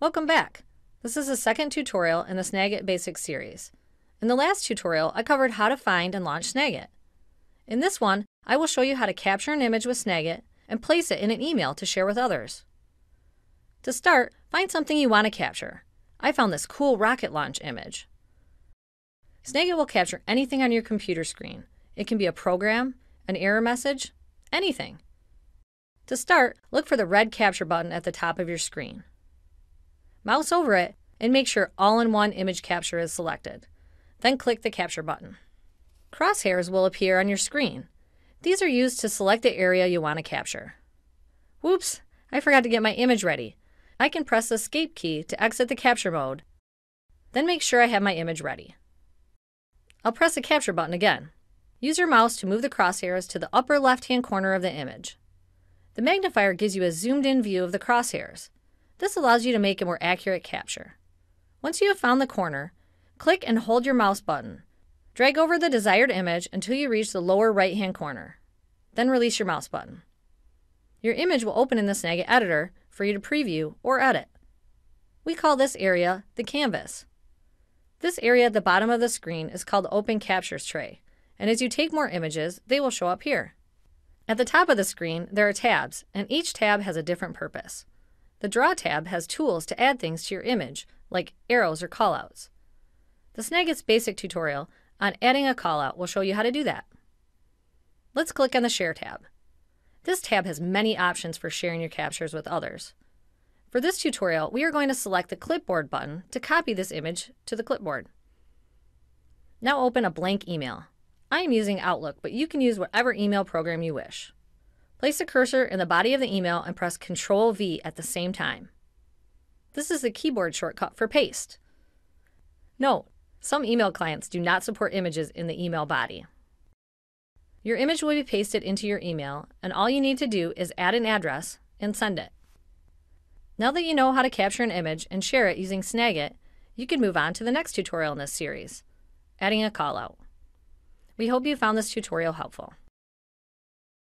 Welcome back. This is the second tutorial in the Snagit Basics series. In the last tutorial, I covered how to find and launch Snagit. In this one, I will show you how to capture an image with Snagit and place it in an email to share with others. To start, find something you want to capture. I found this cool rocket launch image. Snagit will capture anything on your computer screen. It can be a program, an error message, anything. To start, look for the red capture button at the top of your screen. Mouse over it and make sure all-in-one image capture is selected. Then click the capture button. Crosshairs will appear on your screen. These are used to select the area you want to capture. Whoops, I forgot to get my image ready. I can press the escape key to exit the capture mode, then make sure I have my image ready. I'll press the capture button again. Use your mouse to move the crosshairs to the upper left-hand corner of the image. The magnifier gives you a zoomed-in view of the crosshairs. This allows you to make a more accurate capture. Once you have found the corner, click and hold your mouse button. Drag over the desired image until you reach the lower right-hand corner. Then release your mouse button. Your image will open in the Snagit editor for you to preview or edit. We call this area the canvas. This area at the bottom of the screen is called Open Captures tray, and as you take more images, they will show up here. At the top of the screen, there are tabs, and each tab has a different purpose. The Draw tab has tools to add things to your image, like arrows or callouts. The Snagit's basic tutorial on adding a callout will show you how to do that. Let's click on the Share tab. This tab has many options for sharing your captures with others. For this tutorial, we are going to select the Clipboard button to copy this image to the clipboard. Now open a blank email. I am using Outlook, but you can use whatever email program you wish. Place the cursor in the body of the email and press Ctrl V at the same time. This is the keyboard shortcut for paste. Note, some email clients do not support images in the email body. Your image will be pasted into your email, and all you need to do is add an address and send it. Now that you know how to capture an image and share it using Snagit, you can move on to the next tutorial in this series, adding a callout. We hope you found this tutorial helpful.